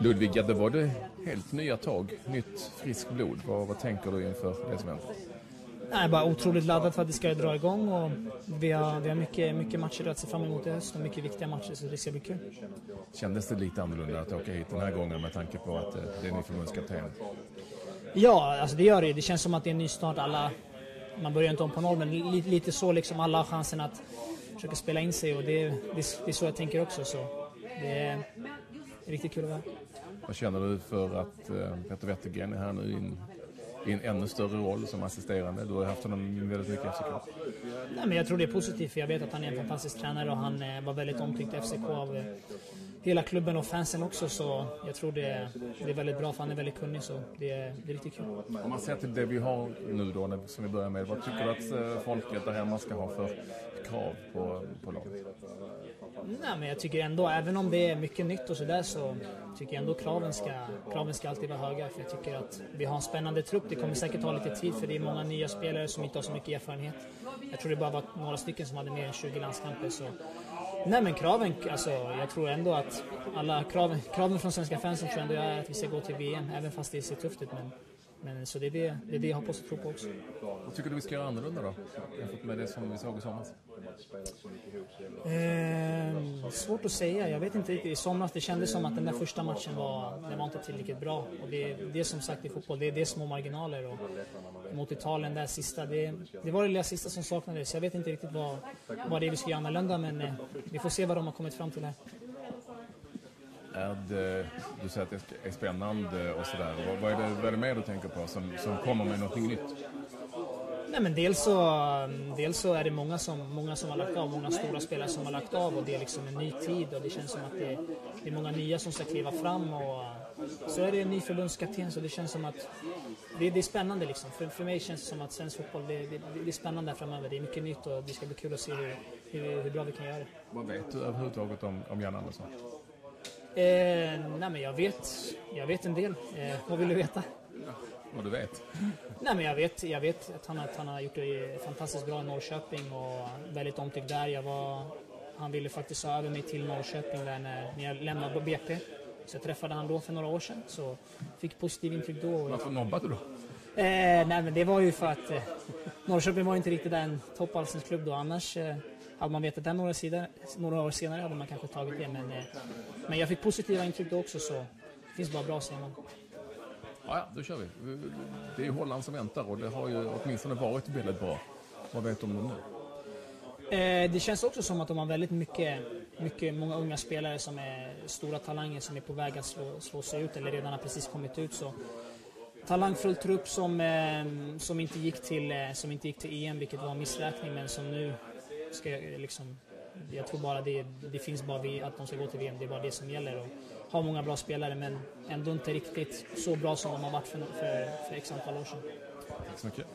Ludvig, det var det helt nya tag, nytt friskt blod. Vad, vad tänker du inför det som händer? Är bara otroligt laddad för att det ska dra igång och vi har, vi har mycket, mycket matcher att se fram emot i höst och mycket viktiga matcher så det ska bli kul. Kändes det lite annorlunda att åka hit den här gången med tanke på att eh, det är ni förbundskapten? Ja, alltså det gör det Det känns som att det är en ny start. Alla, man börjar inte om på noll men lite, lite så liksom alla har chansen att försöka spela in sig och det, det, det är så jag tänker också. Så det är riktigt kul att vara vad känner du för att eh, Peter Wettergren är här nu in i en ännu större roll som assisterande. Du har haft honom väldigt mycket i FCK. Nej, men jag tror det är positivt för jag vet att han är en fantastisk tränare och han eh, var väldigt omtyckt i FCK av eh, hela klubben och fansen också så jag tror det, det är väldigt bra för han är väldigt kunnig så det, det är riktigt kul. Om man ser till det vi har nu då, som vi börjar med, vad tycker du att eh, folket där hemma ska ha för krav på, på laget? Nej, men jag tycker ändå, även om det är mycket nytt och sådär så tycker jag ändå kraven ska, kraven ska alltid vara höga. För jag tycker att vi har en spännande trupp. Det kommer säkert ta lite tid för det är många nya spelare som inte har så mycket erfarenhet. Jag tror det bara var några stycken som hade mer än 20 landskamper. Så. Nej men kraven, alltså jag tror ändå att alla kraven, kraven från svenska fansen tror jag ändå är att vi ska gå till VM, även fast det ser tufft ut. Men men, så det är det, det är det jag hoppas och tror på också. Vad tycker du vi ska göra annorlunda då? Jämfört med det som vi såg i somras? Eh, svårt att säga. Jag vet inte riktigt. I somras det kändes som att den där första matchen var, den var inte tillräckligt bra. Och det, det är som sagt i fotboll, det är, det är små marginaler. Och mot Italien, där sista, det, det var det lilla sista som saknades. Jag vet inte riktigt vad, vad det är vi ska göra annorlunda men eh, vi får se vad de har kommit fram till här. Är det, du säger att det är spännande och sådär. Vad, vad, är det, vad är det mer du tänker på som, som kommer med någonting nytt? Nej, men dels, så, dels så är det många som, många som har lagt av, många stora spelare som har lagt av och det är liksom en ny tid och det känns som att det, det är många nya som ska kliva fram och så är det en ny förbundskapten så det känns som att det, det är spännande liksom. För, för mig känns det som att svensk fotboll, det, det, det är spännande framöver. Det är mycket nytt och det ska bli kul att se hur, hur, hur bra vi kan göra det. Vad vet du överhuvudtaget om, om Jan Andersson? Eh, nej men jag vet, jag vet en del. Eh, vad vill du veta? Ja, vad du vet? Nej men jag vet, jag vet att han, att han har gjort det fantastiskt bra i Norrköping och väldigt omtyckt där. Jag var, han ville faktiskt ha över mig till Norrköping där när, när jag lämnade BP. Så jag träffade han då för några år sedan. Så fick positiv intryck då. Varför nobbade du då? Eh, nej men det var ju för att eh, Norrköping var inte riktigt en toppallsvensk då. Annars eh, hade man vetat det några, sidor, några år senare hade man kanske tagit det. Men, eh, men jag fick positiva intryck då också så det finns bara bra säger man. Ja, ja, då kör vi. Det är ju Holland som väntar och det har ju åtminstone varit väldigt bra. Vad vet du om dem nu? Eh, det känns också som att de har väldigt mycket, mycket, många unga spelare som är stora talanger som är på väg att slå, slå sig ut eller redan har precis kommit ut. Så talangfull trupp som, eh, som, inte gick till, eh, som inte gick till EM, vilket var en missräkning, men som nu ska liksom... Jag tror bara det, det finns bara vi, att de ska gå till VM, det är bara det som gäller. Och har många bra spelare, men ändå inte riktigt så bra som de har varit för, för, för x antal år sedan. Tack så mycket.